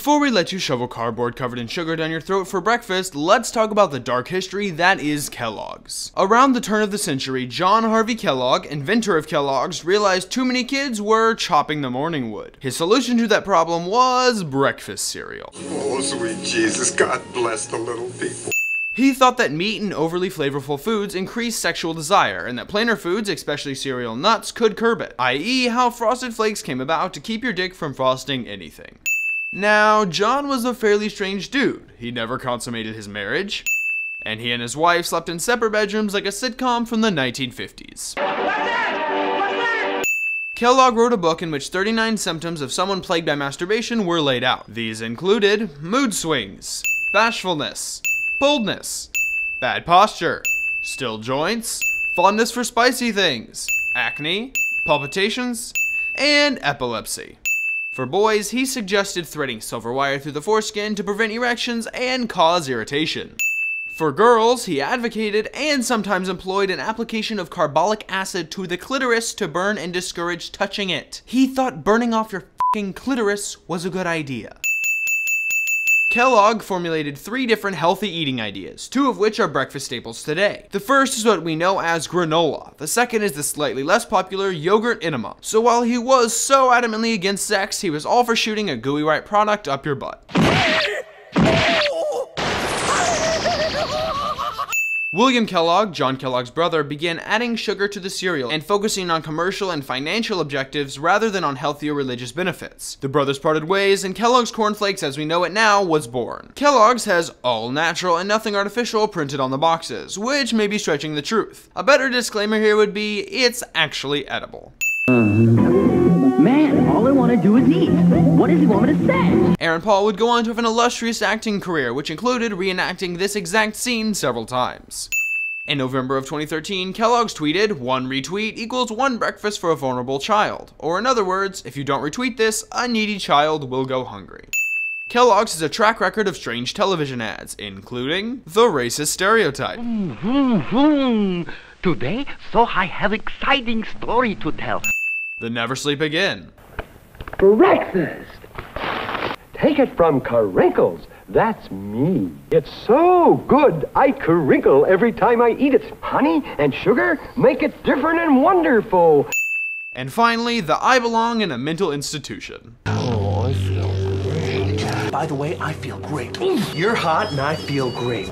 Before we let you shovel cardboard covered in sugar down your throat for breakfast, let's talk about the dark history that is Kellogg's. Around the turn of the century, John Harvey Kellogg, inventor of Kellogg's, realized too many kids were chopping the morning wood. His solution to that problem was breakfast cereal. Oh, sweet Jesus, God bless the little people. He thought that meat and overly flavorful foods increased sexual desire, and that plainer foods, especially cereal and nuts, could curb it, i.e., how Frosted Flakes came about to keep your dick from frosting anything. Now, John was a fairly strange dude. He never consummated his marriage, and he and his wife slept in separate bedrooms like a sitcom from the 1950s. Kellogg wrote a book in which 39 symptoms of someone plagued by masturbation were laid out. These included mood swings, bashfulness, boldness, bad posture, still joints, fondness for spicy things, acne, palpitations, and epilepsy. For boys, he suggested threading silver wire through the foreskin to prevent erections and cause irritation. For girls, he advocated and sometimes employed an application of carbolic acid to the clitoris to burn and discourage touching it. He thought burning off your fing clitoris was a good idea. Kellogg formulated three different healthy eating ideas, two of which are breakfast staples today. The first is what we know as granola. The second is the slightly less popular yogurt enema. So while he was so adamantly against sex, he was all for shooting a gooey white product up your butt. William Kellogg, John Kellogg's brother, began adding sugar to the cereal and focusing on commercial and financial objectives rather than on healthy or religious benefits. The brothers parted ways, and Kellogg's Corn Flakes as we know it now was born. Kellogg's has all natural and nothing artificial printed on the boxes, which may be stretching the truth. A better disclaimer here would be it's actually edible. All I want to do is eat. What does he want me to say? Aaron Paul would go on to have an illustrious acting career, which included reenacting this exact scene several times. In November of 2013, Kellogg's tweeted, one retweet equals one breakfast for a vulnerable child. Or in other words, if you don't retweet this, a needy child will go hungry. Kellogg's has a track record of strange television ads, including the racist stereotype. Today, so I have exciting story to tell. The Never Sleep Again. Breakfast! Take it from Carinkles. That's me. It's so good, I crinkle every time I eat it. Honey and sugar make it different and wonderful. And finally, the I Belong in a Mental Institution. Oh, I feel great. By the way, I feel great. You're hot and I feel great.